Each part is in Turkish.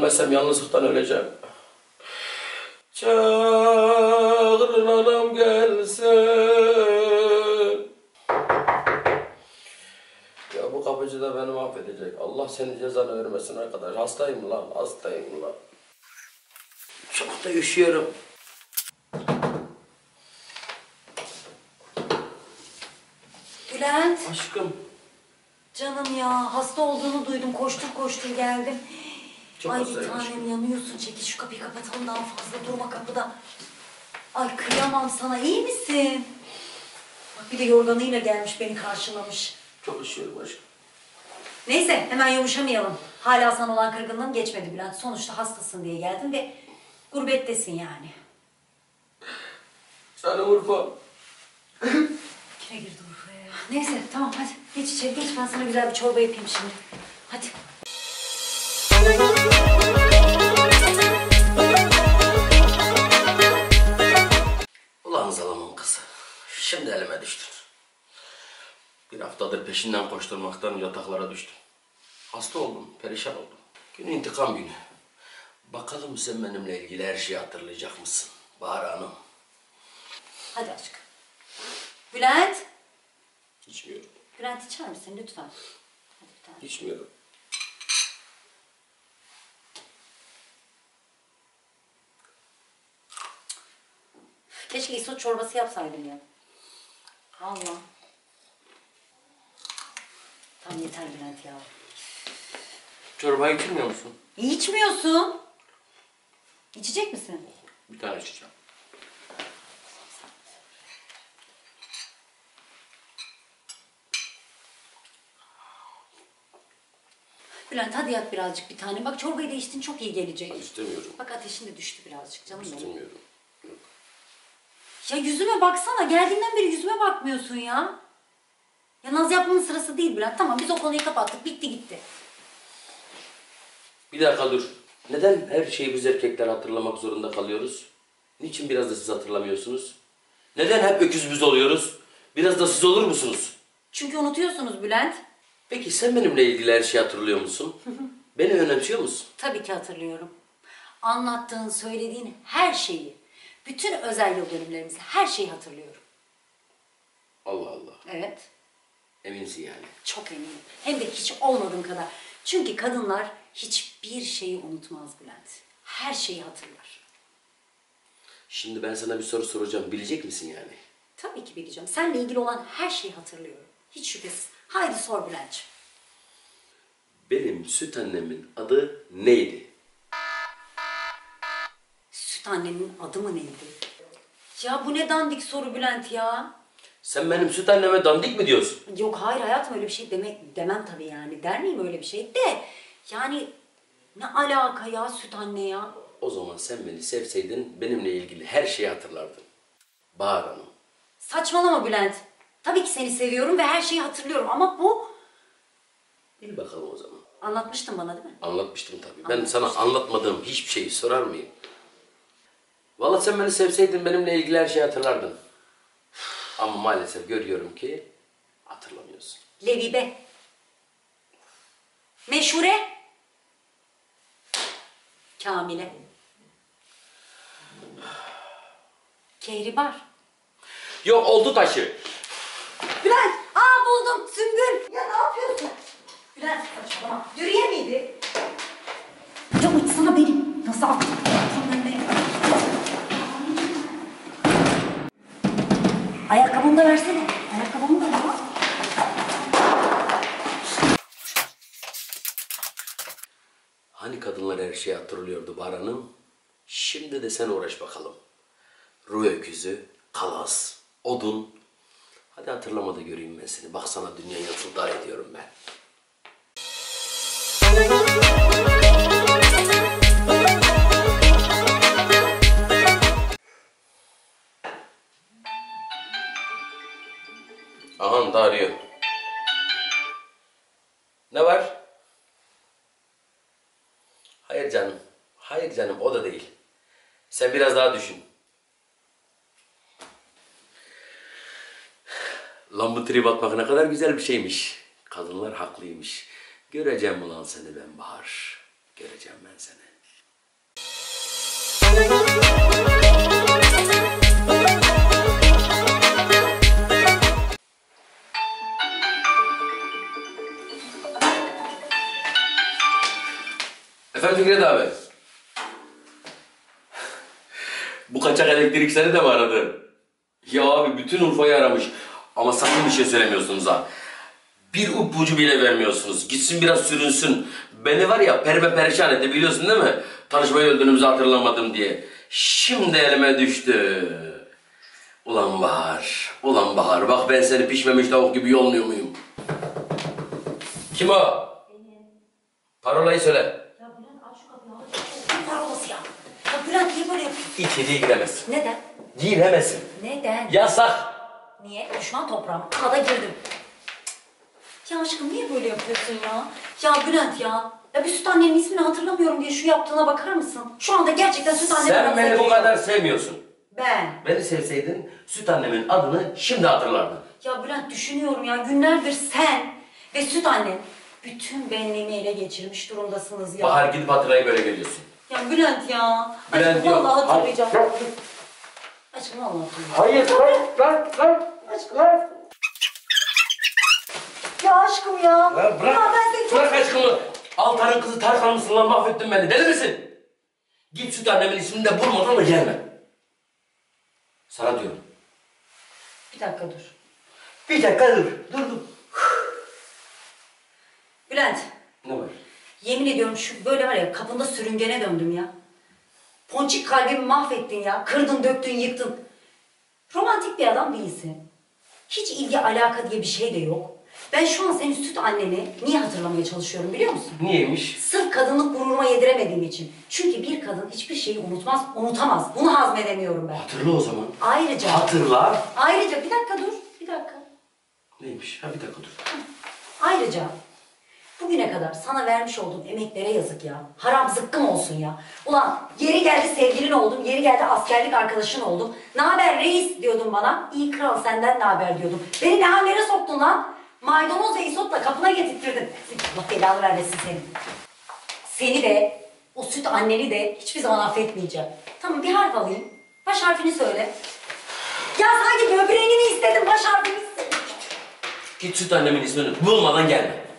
Ölmezsem yalnızlıktan öleceğim. Çağırın anam gelsin. Ya bu kapıcı da beni mahvedecek. Allah senin cezanı vermesin arkadaş. Hastayım lan, hastayım lan. Çok da üşüyorum. Bülent, Aşkım. canım ya hasta olduğunu duydum. Koştur koştur geldim. Çok Ay bir tanem yanıyorsun. Çekil şu kapıyı kapatalım daha fazla durma kapıda. Ay kıyamam sana. iyi misin? Bak bir de yorganıyla gelmiş beni karşılamış. Çok üşüyorum aşkım. Neyse hemen yumuşamayalım. Hala sana olan kırgınlığım geçmedi Bülent. Sonuçta hastasın diye geldin ve gurbettesin yani. Canım Urfa. Kime girdi Urfa'ya ya? Neyse tamam hadi geç içeri geç ben sana güzel bir çorba yapayım şimdi. Hadi. Şimdi elime düştün. Bir haftadır peşinden koşturmaktan yataklara düştüm. Hasta oldum, perişan oldum. Gün intikam günü. Bakalım sen benimle ilgili her şeyi hatırlayacak mısın? Bahar Hanım. Hadi aşkım. Bülent. İçmiyorum. Bülent içer misin lütfen? Hadi bir tane. İçmiyorum. Keşke isot çorbası yapsaydım ya. Allah. Tam yeter Bülent ya. Çorbayı içmiyor musun? İçmiyorsun. İçecek misin? Bir tane içeceğim. Bülent hadi yat birazcık bir tane. Bak çorbayı da içtin çok iyi gelecek. İstemiyorum. Bak ateşin de düştü birazcık canım benim. İstemiyorum. Ya yüzüme baksana. Geldiğinden beri yüzüme bakmıyorsun ya. Ya naz yapmanın sırası değil Bülent. Tamam biz o konuyu kapattık. Bitti gitti. Bir dakika dur. Neden her şeyi biz erkekler hatırlamak zorunda kalıyoruz? Niçin biraz da siz hatırlamıyorsunuz? Neden hep öküz biz oluyoruz? Biraz da siz olur musunuz? Çünkü unutuyorsunuz Bülent. Peki sen benimle ilgili her şeyi hatırlıyor musun? Beni önemsiyor musun? Tabii ki hatırlıyorum. Anlattığın, söylediğin her şeyi, bütün özel yıl dönümlerimizi, her şeyi hatırlıyorum. Allah Allah. Evet, Eminsin yani. çok eminim. Hem de hiç olmadığım kadar. Çünkü kadınlar hiçbir şeyi unutmaz Bülent. Her şeyi hatırlar. Şimdi ben sana bir soru soracağım. Bilecek misin yani? Tabii ki bileceğim. Seninle ilgili olan her şeyi hatırlıyorum. Hiç şüphesiz. Haydi sor Bülent'ciğim. Benim süt annemin adı neydi? Annenin adı mı neydi? Ya bu ne dandik soru Bülent ya? Sen benim süt anneme dandik mi diyorsun? Yok hayır hayatım öyle bir şey deme, demem tabii yani. Der miyim öyle bir şey? De yani ne alaka ya süt anne ya? O zaman sen beni sevseydin benimle ilgili her şeyi hatırlardın. Bahar Hanım. Saçmalama Bülent. Tabii ki seni seviyorum ve her şeyi hatırlıyorum ama bu... Bil bakalım o zaman. Anlatmıştın bana değil mi? Anlatmıştım tabii. Ben sana anlatmadığım hiçbir şeyi sorar mıyım? Vallahi sen beni sevseydin benimle ilgili her şeyi hatırlardın. Ama maalesef görüyorum ki hatırlamıyorsun. Levibe. Meşhure. Kamile. Kehribar. Yok oldu taşı. Bülent! Aa buldum Sümbül! Ya ne yapıyorsun? Bülent saçmalama. Yürüye miydi? Ya uçsana benim. Nasıl attın? Tam önüne. Ayakkabımı da versene. Ayakkabımı da ver. Hani kadınlar her şeyi hatırlıyordu Bahar Hanım? Şimdi de sen uğraş bakalım. Ruh öküzü, kalas, odun. Hadi hatırlama da göreyim ben seni. Baksana dünyayı nasıl ediyorum ben. Ahan da arıyor. Ne var? Hayır canım. Hayır canım o da değil. Sen biraz daha düşün. Lan trip atmak ne kadar güzel bir şeymiş. Kadınlar haklıymış. Göreceğim ulan seni ben Bahar. Göreceğim ben seni. Efendim Fikret abi. Bu kaçak elektrik seni de mi aradı? Ya abi bütün Urfa'yı aramış. Ama sakın bir şey söylemiyorsunuz ha. Bir ipucu bile vermiyorsunuz. Gitsin biraz sürünsün. Beni var ya perme perişan etti biliyorsun değil mi? Tanışmayı öldüğünümüzü hatırlamadım diye. Şimdi elime düştü. Ulan Bahar, ulan Bahar. Bak ben seni pişmemiş tavuk gibi yolmuyor muyum? Kim o? Parolayı söyle. Ya Bülent aç şu kapıyı. Ne parolası ya? Ya Bülent niye böyle yapıyorsun? İçeriye giremezsin. Neden? Giremezsin. Neden? Yasak. Niye? Düşman toprağım. Ada girdim. Ya aşkım niye böyle yapıyorsun ya? Ya Bülent ya. Ya bir süt annenin ismini hatırlamıyorum diye şu yaptığına bakar mısın? Şu anda gerçekten süt anne Sen beni bu kadar sevmiyorsun. Ben. Beni sevseydin süt annemin adını şimdi hatırlardın. Ya Bülent düşünüyorum ya günlerdir sen ve süt annen bütün benliğimi ele geçirmiş durumdasınız ya. Bahar gidip hatırlayıp böyle geliyorsun. Ya Bülent ya. Bülent Aşkım yok. vallahi Hayır. hatırlayacağım. Aşkım vallahi hatırlayacağım. Hayır lan lan lan. Aşkım. Ya aşkım ya. Ya bırak, Ya ben seni çok... bırak aşkımı. Altanın kızı Tarkan mısın lan mahvettin beni deli misin? Git süt annemin ismini de bulmadan da gelme. Sana diyorum. Bir dakika dur. Bir dakika dur. Dur dur. Bülent. Ne var? Yemin ediyorum şu böyle var ya kapında sürüngene döndüm ya. Ponçik kalbimi mahvettin ya. Kırdın, döktün, yıktın. Romantik bir adam değilsin. Hiç ilgi alaka diye bir şey de yok. Ben şu an senin süt anneni niye hatırlamaya çalışıyorum biliyor musun? Niyeymiş? Sırf kadınlık gururuma yediremediğim için. Çünkü bir kadın hiçbir şeyi unutmaz, unutamaz. Bunu hazmedemiyorum ben. Hatırla o zaman. Ayrıca, Hatırla. ayrıca bir dakika dur, bir dakika. Neymiş? Ha bir dakika dur. Ayrıca bugüne kadar sana vermiş olduğum emeklere yazık ya. Haram zıkkım olsun ya. Ulan yeri geldi sevgilin oldum, yeri geldi askerlik arkadaşın oldum. Ne haber reis diyordun bana. İyi kral senden ne haber diyordum. Beni ne hallere soktun lan. Maydanoz ve isotla kapına getirtirdin. Allah belanı vermesin seni. Seni de, o süt anneni de hiçbir zaman affetmeyeceğim. Tamam bir harf alayım. Baş harfini söyle. Ya sanki böbreğini mi istedin, baş harfini. Git süt annemin ismini bulmadan gelme.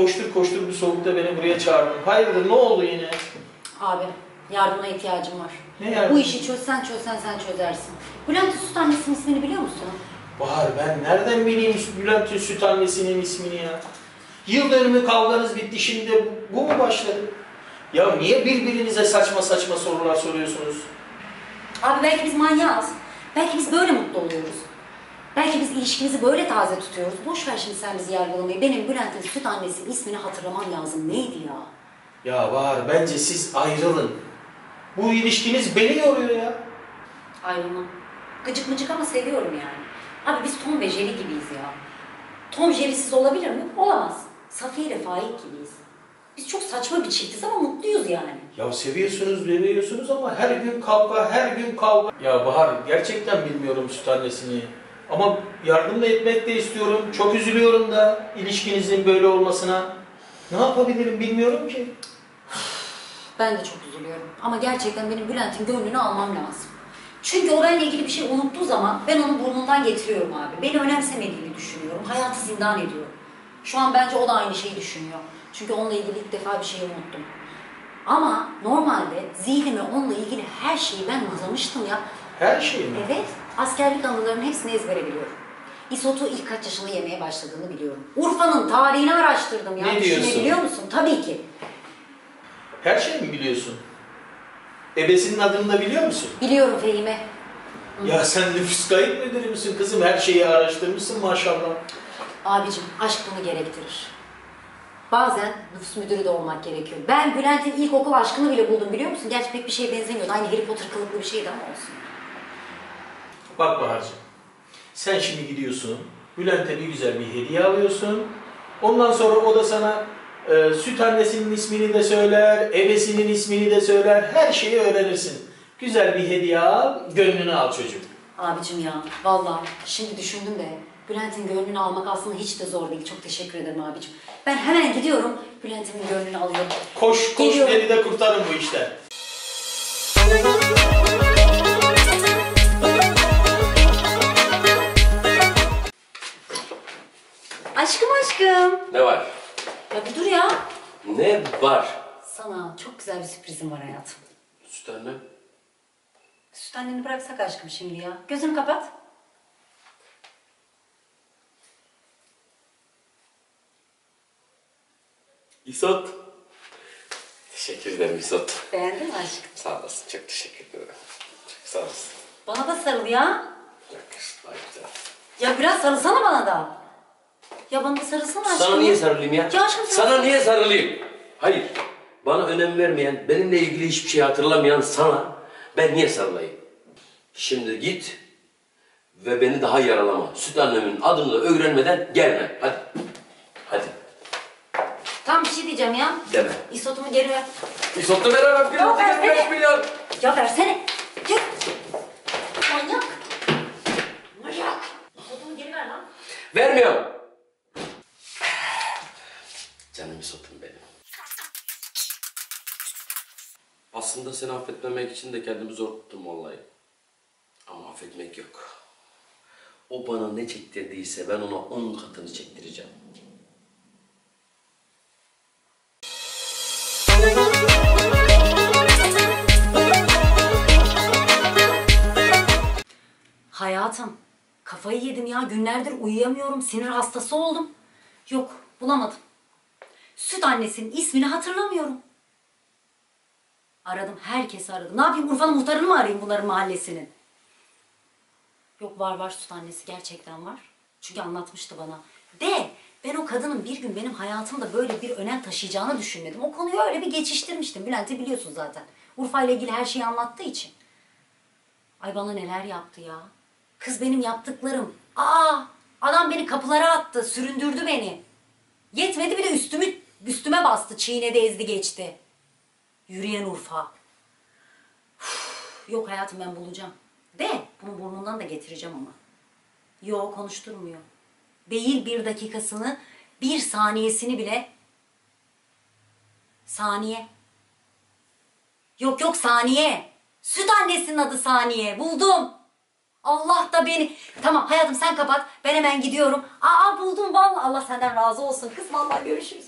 Koştur koştur bir soğukta beni buraya çağırdın. Hayırdır ne oldu yine? Abi yardımına ihtiyacım var. Ne yardım? Bu işi çözsen çözsen sen çözersin. Bülent Süt annesinin ismini biliyor musun? Bahar ben nereden bileyim Bülent'in süt annesinin ismini ya? Yıl dönümü kavganız bitti şimdi bu, bu mu başladı? Ya niye birbirinize saçma saçma sorular soruyorsunuz? Abi belki biz manyağız. Belki biz böyle mutlu oluyoruz. Belki biz ilişkimizi böyle taze tutuyoruz. Boş ver şimdi sen bizi yargılamayı. Benim Bülent'in süt annesinin ismini hatırlamam lazım. Neydi ya? Ya Bahar bence siz ayrılın. Bu ilişkiniz beni yoruyor ya. Ayrılmam. Gıcık mıcık ama seviyorum yani. Abi biz Tom ve Jerry gibiyiz ya. Tom Jerry'siz olabilir mi? Olamaz. Safiye ile Faik gibiyiz. Biz çok saçma bir çiftiz ama mutluyuz yani. Ya seviyorsunuz, veriyorsunuz ama her gün kavga, her gün kavga. Ya Bahar gerçekten bilmiyorum süt annesini. Ama yardım da etmek de istiyorum. Çok üzülüyorum da ilişkinizin böyle olmasına. Ne yapabilirim bilmiyorum ki. Ben de çok üzülüyorum. Ama gerçekten benim Bülent'in gönlünü almam lazım. Çünkü o benimle ilgili bir şey unuttuğu zaman ben onu burnundan getiriyorum abi. Beni önemsemediğini düşünüyorum. Hayatı zindan ediyorum. Şu an bence o da aynı şeyi düşünüyor. Çünkü onunla ilgili ilk defa bir şey unuttum. Ama normalde zihnime onunla ilgili her şeyi ben mızlamıştım ya. Her şey mi? Evet, askerlik anılarının hepsini ezbere biliyorum. İsotu ilk kaç yaşında yemeye başladığını biliyorum. Urfa'nın tarihini araştırdım ya. Ne diyorsun? Düşünebiliyor musun? Tabii ki. Her şey mi biliyorsun? Ebesinin adını da biliyor musun? Biliyorum Fehime. Ya sen nüfus kayıt müdürü müsün kızım? Her şeyi araştırmışsın maşallah. Abicim aşk bunu gerektirir. Bazen nüfus müdürü de olmak gerekiyor. Ben Bülent'in ilkokul aşkını bile buldum biliyor musun? Gerçi pek bir şeye benzemiyordu. Aynı Harry Potter kılıklı bir şeydi ama olsun. Bak Bahar'cığım, sen şimdi gidiyorsun, Bülent'e bir güzel bir hediye alıyorsun. Ondan sonra o da sana e, süt annesinin ismini de söyler, ebesinin ismini de söyler, her şeyi öğrenirsin. Güzel bir hediye al, gönlünü al çocuğum. Abicim ya vallahi şimdi düşündüm de Bülent'in gönlünü almak aslında hiç de zor değil. Çok teşekkür ederim abicim. Ben hemen gidiyorum Bülent'imin gönlünü alıyorum. Koş koş Geliyorum. beni de kurtarın bu işten. Aşkım. Ne var? Ya bir dur ya. Ne var? Sana çok güzel bir sürprizim var hayatım. Süt anne. Süt anneni bıraksak aşkım şimdi ya. Gözünü kapat. İsot. Teşekkür ederim İsot. Beğendin mi aşkım? Sağ olasın. Çok teşekkür ederim. Çok sağ olasın. Bana da sarıl ya. Güzel. Ya biraz sarılsana bana da. Ya bana sarılsana aşkım. Sana niye sarılayım ya? Ya aşkım sen- Sana niye sarılayım? Hayır. Bana önem vermeyen, benimle ilgili hiçbir şey hatırlamayan sana ben niye sarılayım? Şimdi git ve beni daha yaralama. Süt annemin adını da öğrenmeden gelme. Hadi. Hadi. Tam bir şey diyeceğim ya. Deme. İsotumu geri ver. İsot'la beraber Ya bir versene. 5 milyon. Ya versene. Gel. Manyak. Manyak. İsotumu geri ver lan. Vermiyorum. Aslında seni affetmemek için de kendimi zor tuttum vallahi. Ama affetmek yok. O bana ne çektirdiyse ben ona on katını çektireceğim. Hayatım, kafayı yedim ya. Günlerdir uyuyamıyorum. Sinir hastası oldum. Yok, bulamadım. Süt annesinin ismini hatırlamıyorum. Aradım, herkesi aradım. Ne yapayım, Urfa'nın muhtarını mı arayayım bunların mahallesinin? Yok var var süt annesi gerçekten var. Çünkü anlatmıştı bana. De ben o kadının bir gün benim hayatımda böyle bir önem taşıyacağını düşünmedim. O konuyu öyle bir geçiştirmiştim. Bülent'i biliyorsun zaten. Urfa ile ilgili her şeyi anlattığı için. Ay bana neler yaptı ya. Kız benim yaptıklarım. Aa, adam beni kapılara attı, süründürdü beni. Yetmedi bir de üstümü üstüme bastı, çiğnedi, ezdi, geçti. Yürüyen Urfa. Üf, Yok hayatım ben bulacağım. De bunu burnundan da getireceğim ama. Yok konuşturmuyor. Değil bir dakikasını, bir saniyesini bile. Saniye. Yok yok Saniye. Süt annesinin adı Saniye. Buldum. Allah da beni... Tamam hayatım sen kapat. Ben hemen gidiyorum. Aa buldum vallahi. Allah senden razı olsun. Kız vallahi görüşürüz.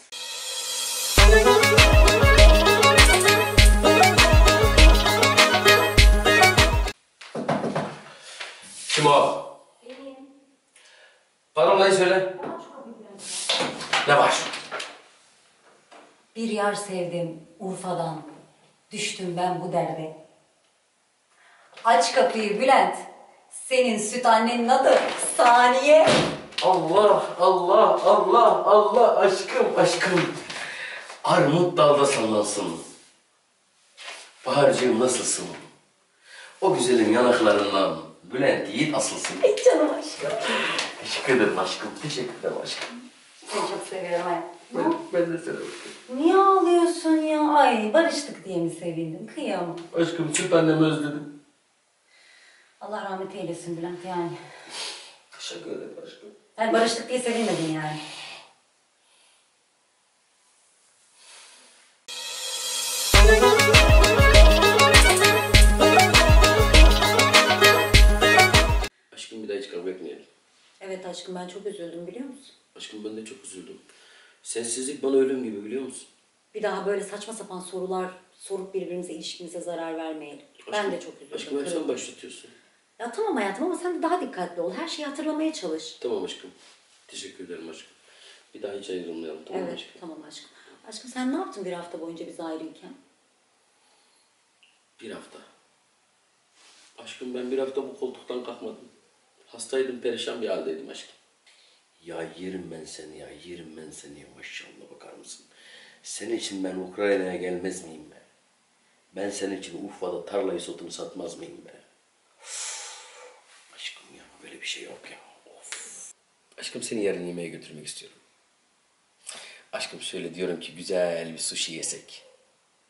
Parolayı söyle. Ne var? Bir yar sevdim Urfa'dan. Düştüm ben bu derde. Aç kapıyı Bülent. Senin süt annenin adı Saniye. Allah, Allah, Allah, Allah, aşkım, aşkım. Armut dalda sallansın. Baharcığım nasılsın? O güzelim yanaklarından Bülent Yiğit asılsın. Ay canım aşkım. Teşekkür ederim aşkım, teşekkür ederim aşkım. Seni çok seviyorum hayatım. Ben, ben de seni öpüyorum. Niye ağlıyorsun ya? Ay barıştık diye mi sevindin? Kıyamam. Aşkım süt annemi özledim. Allah rahmet eylesin Bülent yani. Teşekkür ederim aşkım. Yani barıştık diye sevinmedin yani. Aşkım ben çok üzüldüm biliyor musun? Aşkım ben de çok üzüldüm. Sensizlik bana ölüm gibi biliyor musun? Bir daha böyle saçma sapan sorular sorup birbirimize ilişkimize zarar vermeyelim. ben de çok üzüldüm. Aşkım hep sen başlatıyorsun. Ya tamam hayatım ama sen de daha dikkatli ol. Her şeyi hatırlamaya çalış. Tamam aşkım. Teşekkür ederim aşkım. Bir daha hiç ayrılmayalım tamam evet aşkım? tamam aşkım. Aşkım sen ne yaptın bir hafta boyunca biz ayrıyken? Bir hafta. Aşkım ben bir hafta bu koltuktan kalkmadım. Hastaydım, perişan bir haldeydim aşkım. Ya yerim ben seni ya, yerim ben seni. Maşallah bakar mısın? Senin için ben Ukrayna'ya gelmez miyim be? Ben senin için Urfa'da tarlayı sotumu satmaz mıyım be? Üf, aşkım ya böyle bir şey yok ya. Of. Aşkım seni yarın yemeğe götürmek istiyorum. Aşkım şöyle diyorum ki güzel bir sushi yesek.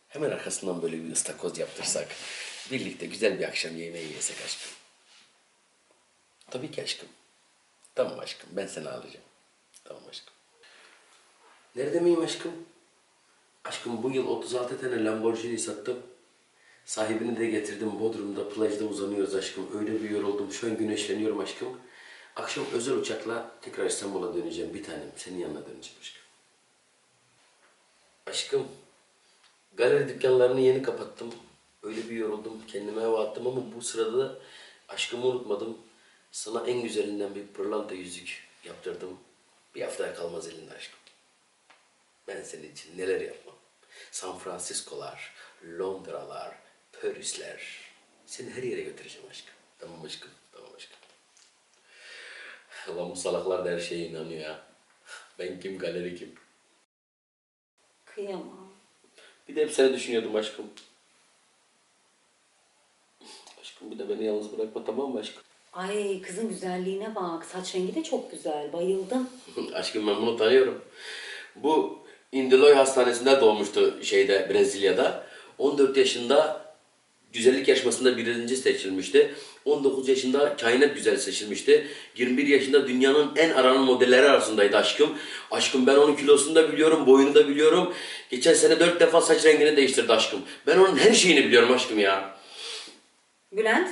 Hemen arkasından böyle bir ıstakoz yaptırsak. Birlikte güzel bir akşam yemeği yesek aşkım. Tabii ki aşkım. Tamam aşkım ben seni alacağım. Tamam aşkım. Nerede miyim aşkım? Aşkım bu yıl 36 tane Lamborghini sattım. Sahibini de getirdim Bodrum'da plajda uzanıyoruz aşkım. Öyle bir yoruldum. Şu an güneşleniyorum aşkım. Akşam özel uçakla tekrar İstanbul'a döneceğim bir tanem. Senin yanına döneceğim aşkım. Aşkım, galeri dükkanlarını yeni kapattım. Öyle bir yoruldum, kendime hava attım ama bu sırada da aşkımı unutmadım. Sana en güzelinden bir pırlanta yüzük yaptırdım. Bir haftaya kalmaz elinde aşkım. Ben senin için neler yapmam. San Francisco'lar, Londra'lar, Paris'ler. Seni her yere götüreceğim aşkım. Tamam aşkım, tamam aşkım. Ulan bu salaklar da her şeye inanıyor ya. Ben kim, galeri kim? Kıyamam. Bir de hep seni düşünüyordum aşkım. Aşkım bir de beni yalnız bırakma tamam mı aşkım? Ay kızın güzelliğine bak. Saç rengi de çok güzel. Bayıldım. aşkım ben bunu tanıyorum. Bu Indiloy Hastanesi'nde doğmuştu şeyde Brezilya'da. 14 yaşında güzellik yarışmasında birinci seçilmişti. 19 yaşında kainat güzel seçilmişti. 21 yaşında dünyanın en aranan modelleri arasındaydı aşkım. Aşkım ben onun kilosunu da biliyorum, boyunu da biliyorum. Geçen sene 4 defa saç rengini değiştirdi aşkım. Ben onun her şeyini biliyorum aşkım ya. Bülent,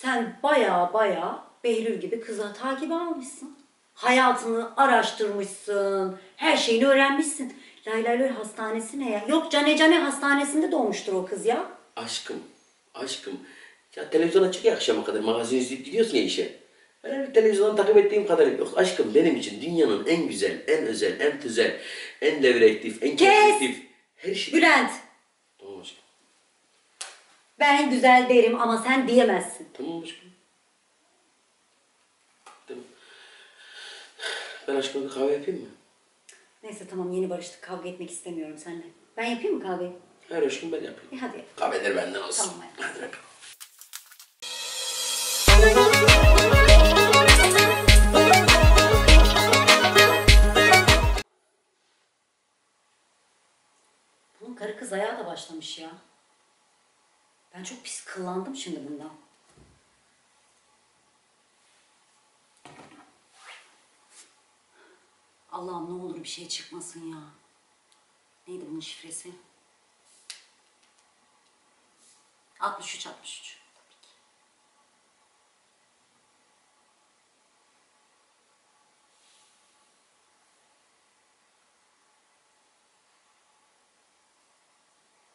sen baya baya Behlül gibi kıza takip almışsın. Hayatını araştırmışsın, her şeyini öğrenmişsin. Layla Hastanesi ne ya? Yok Cane Cane Hastanesi'nde doğmuştur o kız ya. Aşkım, aşkım. Ya televizyona çık ya akşama kadar magazin izleyip gidiyorsun ya işe. Ben televizyondan takip ettiğim kadar yok. Aşkım benim için dünyanın en güzel, en özel, en güzel, en devrektif, en Kes! kreatif her şey. Bülent. Ben güzel derim ama sen diyemezsin. Tamam aşkım. Tamam. Ben aşkıma bir kahve yapayım mı? Neyse tamam yeni barıştık. Kavga etmek istemiyorum seninle. Ben yapayım mı kahveyi? Hayır aşkım ben yapayım. E hadi yap. Kahveler benden olsun. Tamam, hayatım. Hadi bakalım. Bunun karı kız ayağı da başlamış ya. Ben çok pis kıllandım şimdi bundan. Allah'ım ne olur bir şey çıkmasın ya. Neydi bunun şifresi? 63 63. Tabii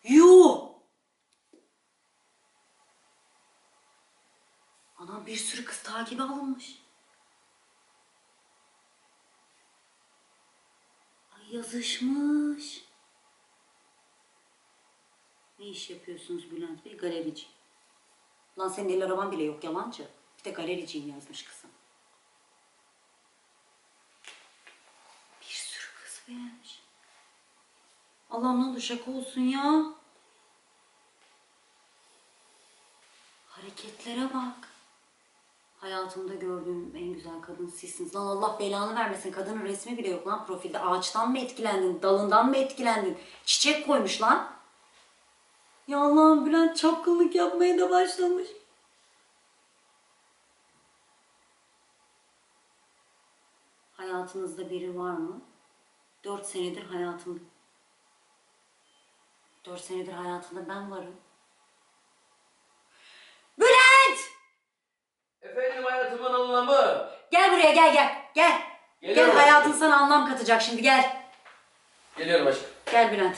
ki. Yuh! Bir sürü kız takibe alınmış. Ay yazışmış. Ne iş yapıyorsunuz Bülent Bey? Galerici. Lan senin el araban bile yok yalancı. Bir de galericiyim yazmış kızım. Bir sürü kız beğenmiş. Allah'ım ne olur şaka olsun ya. Hareketlere bak. Hayatımda gördüğüm en güzel kadın sizsiniz. Lan Allah belanı vermesin. Kadının resmi bile yok lan profilde. Ağaçtan mı etkilendin? Dalından mı etkilendin? Çiçek koymuş lan. Ya Allah'ım Bülent çapkınlık yapmaya da başlamış. Hayatınızda biri var mı? Dört senedir hayatım... Dört senedir hayatında ben varım. Bülent! Efendim hayatımın anlamı. Gel buraya gel gel gel. Geliyorum gel hayatın aşkım. sana anlam katacak şimdi gel. Geliyorum aşkım. Gel Bülent.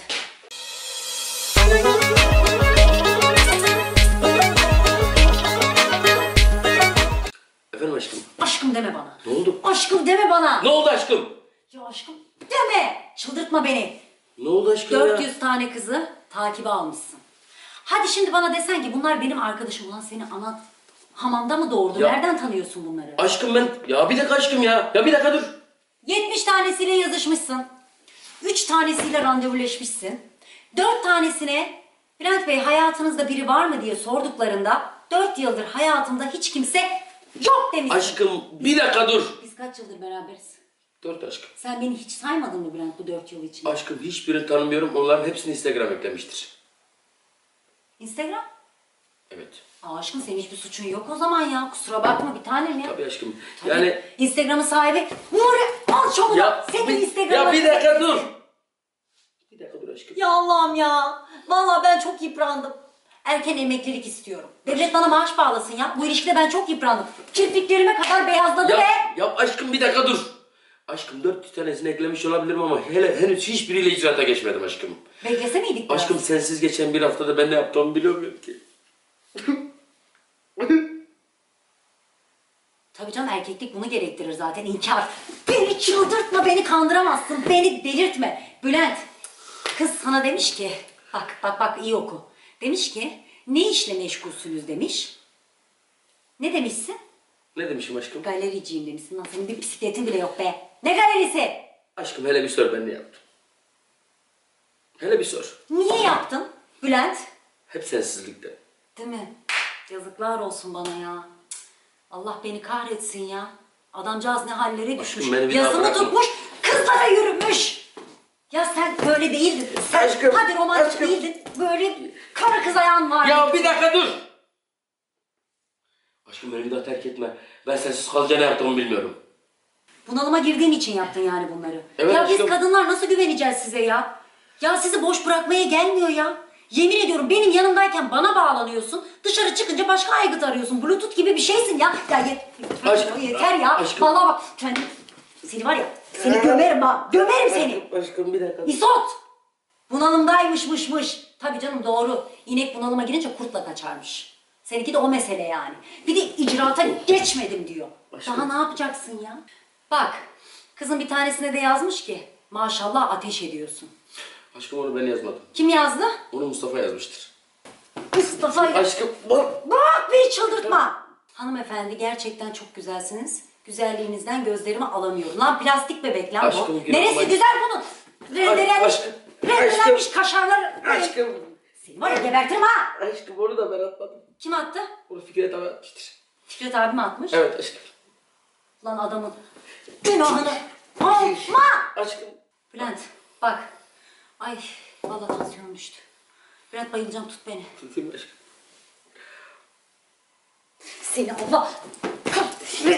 Efendim aşkım. Aşkım deme bana. Ne oldu? Aşkım deme bana. Ne oldu aşkım? Ya aşkım deme. Çıldırtma beni. Ne oldu aşkım ya? 400 tane kızı takibe almışsın. Hadi şimdi bana desen ki bunlar benim arkadaşım. Ulan seni anan hamamda mı doğurdu? Ya- Nereden tanıyorsun bunları? Aşkım ben... Ya bir dakika aşkım ya. Ya bir dakika dur. 70 tanesiyle yazışmışsın. 3 tanesiyle randevuleşmişsin. 4 tanesine Bülent Bey hayatınızda biri var mı diye sorduklarında 4 yıldır hayatımda hiç kimse yok demişsin. Aşkım bir dakika dur. Biz kaç yıldır beraberiz? Dört aşkım. Sen beni hiç saymadın mı Bülent bu 4 yıl içinde? Aşkım hiçbirini tanımıyorum. Onların hepsini Instagram eklemiştir. Instagram? Evet. Aa, aşkım senin hiçbir suçun yok o zaman ya. Kusura bakma bir tanem ya. Tabii aşkım. Yani Instagram'ın sahibi Nuri al çabuk. ya Senin bir, Instagram'ın. ya bir dakika dur. Bir dakika dur aşkım. Ya Allah'ım ya. Vallahi ben çok yıprandım. Erken emeklilik istiyorum. Devlet bana maaş bağlasın ya. Bu ilişkide ben çok yıprandım. Kirpiklerime kadar beyazladı Ya, ve... ya aşkım bir dakika dur. Aşkım 400 tanesini eklemiş olabilirim ama hele henüz hiçbiriyle icraata geçmedim aşkım. Beklese miydik biraz? Aşkım sensiz geçen bir haftada ben ne yaptığımı bilmiyorum ki. Tabii canım erkeklik bunu gerektirir zaten inkar. Beni çıldırtma, beni kandıramazsın, beni delirtme. Bülent, kız sana demiş ki, bak bak bak iyi oku. Demiş ki, ne işle meşgulsünüz demiş. Ne demişsin? Ne demişim aşkım? Galericiyim demişsin. Lan senin bir bisikletin bile yok be. Ne galerisi? Aşkım hele bir sor ben ne yaptım. Hele bir sor. Niye yaptın Bülent? Hep sensizlikten. Değil mi? Yazıklar olsun bana ya. Allah beni kahretsin ya. Adamcağız ne hallere düşmüş. beni bir daha Yazımı bırakma. tutmuş, kızlara yürümüş. Ya sen böyle değildin. Sen Aşkım, hadi romantik aşkım. değildin. Böyle kara kız ayağın var. Ya bir dakika dur. Aşkım beni bir daha terk etme. Ben sensiz kalınca ne yaptığımı bilmiyorum. Bunalıma girdiğin için yaptın yani bunları. Evet ya biz aşkım. kadınlar nasıl güveneceğiz size ya? Ya sizi boş bırakmaya gelmiyor ya. Yemin ediyorum benim yanımdayken bana bağlanıyorsun. Dışarı çıkınca başka aygıt arıyorsun. Bluetooth gibi bir şeysin ya. Ya ye- Aşkım, yeter ya. aşkım. Vallahi bak sen, seni var ya seni gömerim ha. Gömerim seni. Aşkım bir dakika. İsot. Bunalımdaymışmışmış. Tabii canım doğru. İnek bunalıma girince kurtla kaçarmış. Seninki de o mesele yani. Bir de icraata geçmedim diyor. Aşkım. Daha ne yapacaksın ya? Bak kızın bir tanesine de yazmış ki maşallah ateş ediyorsun. Aşkım onu ben yazmadım. Kim yazdı? Onu Mustafa yazmıştır. Mustafa. Aşkım bak. Bak beni çıldırtma. Hanımefendi gerçekten çok güzelsiniz. Güzelliğinizden gözlerimi alamıyorum. Lan plastik bebek lan Aşkım, bu. Neresi bak. güzel bunun? Rendelenmiş, aşkım, rendelenmiş aşkım. kaşarlar. Aşkım. Seni var ya gebertirim ha. Aşkım onu da ben atmadım. Kim attı? Onu Fikret abi atmıştır. Fikret abi mi atmış? Evet aşkım. Lan adamın günahını alma. Aşkım. Bülent bak. Ay vallahi tansiyonum düştü. Bülent bayılacağım tut beni. Tutayım aşkım. Seni Allah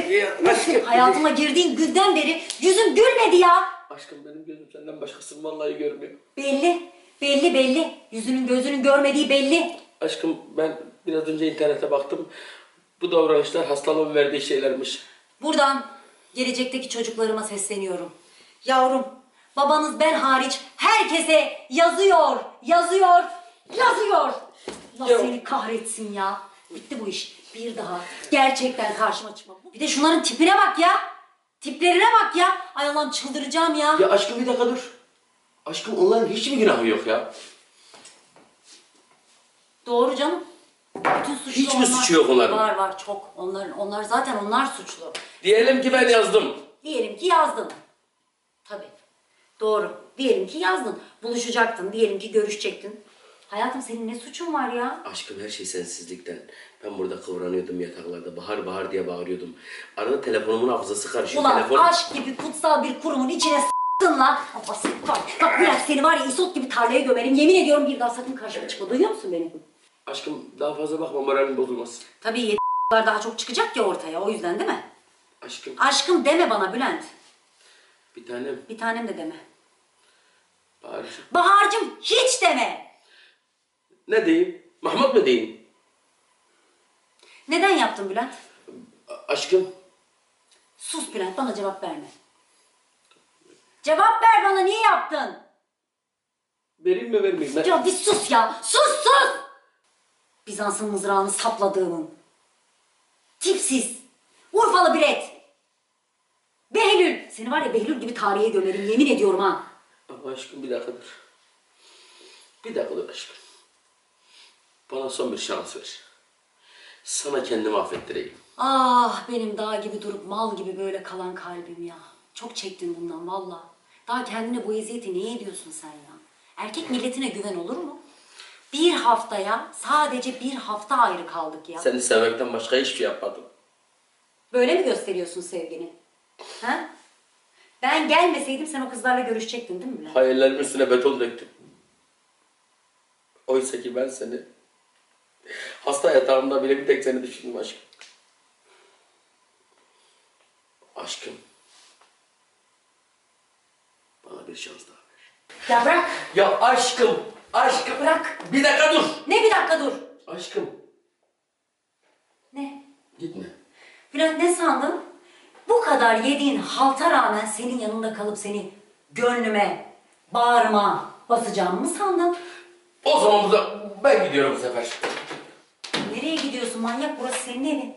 Ya, aşkım. Hayatıma girdiğin günden beri yüzüm gülmedi ya. Aşkım benim gözüm senden başkasını vallahi görmüyor. Belli. Belli belli. Yüzünün gözünün görmediği belli. Aşkım ben biraz önce internete baktım. Bu davranışlar hastalığın verdiği şeylermiş. Buradan gelecekteki çocuklarıma sesleniyorum. Yavrum, babanız ben hariç herkese yazıyor, yazıyor, yazıyor. Allah Ya- seni kahretsin ya. Bitti bu iş. Bir daha gerçekten karşıma çıkma. Bir de şunların tipine bak ya. Tiplerine bak ya. Ay Allah'ım çıldıracağım ya. Ya aşkım bir dakika dur. Aşkım onların hiç mi günahı yok ya? Doğru canım. Bütün suçlu Hiç mi onlar. suçu yok onların? Var var çok. Onların, onlar zaten onlar suçlu. Diyelim ki ben yazdım. Diyelim ki yazdın. Tabii. Doğru. Diyelim ki yazdın. Buluşacaktın. Diyelim ki görüşecektin. Hayatım senin ne suçun var ya? Aşkım her şey sensizlikten. Ben burada kıvranıyordum yataklarda. Bahar bahar diye bağırıyordum. Arada telefonumun hafızası karışıyor. Ulan Telefon... aşk gibi kutsal bir kurumun içine s**tın lan. Allah seni bak, Bülent seni var ya isot gibi tarlaya gömerim. Yemin ediyorum bir daha sakın karşıma çıkma. Duyuyor musun beni? Aşkım daha fazla bakma moralin bozulmasın. Tabii y***lar daha çok çıkacak ya ortaya o yüzden değil mi? Aşkım Aşkım deme bana Bülent. Bir tanem Bir tanem de deme. Bahar'cığım. Bahar'cığım hiç deme. Ne diyeyim? Mahmut mu diyeyim? Neden yaptın Bülent? A- aşkım Sus Bülent bana cevap verme. Cevap ver bana niye yaptın? vereyim mi vermeyeyim mi? Ya bir sus ya. Sus sus. Bizans'ın mızrağını sapladığımın. Tipsiz. Urfalı bir et. Behlül. Seni var ya Behlül gibi tarihe gömerim yemin ediyorum ha. Ama aşkım bir dakika dur. Bir dakika dur aşkım. Bana son bir şans ver. Sana kendimi affettireyim. Ah benim dağ gibi durup mal gibi böyle kalan kalbim ya. Çok çektin bundan valla. Daha kendine bu eziyeti niye ediyorsun sen ya? Erkek milletine güven olur mu? Bir haftaya sadece bir hafta ayrı kaldık ya. Seni sevmekten başka hiçbir şey yapmadım. Böyle mi gösteriyorsun sevgini? Ha? Ben gelmeseydim sen o kızlarla görüşecektin değil mi Bülent? Hayallerimin üstüne beton döktüm. Oysa ki ben seni Hasta yatağımda bile bir tek seni düşündüm aşkım. Aşkım. Bana bir şans daha ver. Ya bırak. Ya aşkım, aşkım. Bırak. Bir dakika dur. Ne bir dakika dur. Aşkım. Ne? Gitme. Bülent ne sandın? Bu kadar yediğin halta rağmen senin yanında kalıp seni gönlüme, bağrıma basacağımı mı sandın? O zaman bu da ben gidiyorum bu sefer. Nereye gidiyorsun manyak? Burası senin evin.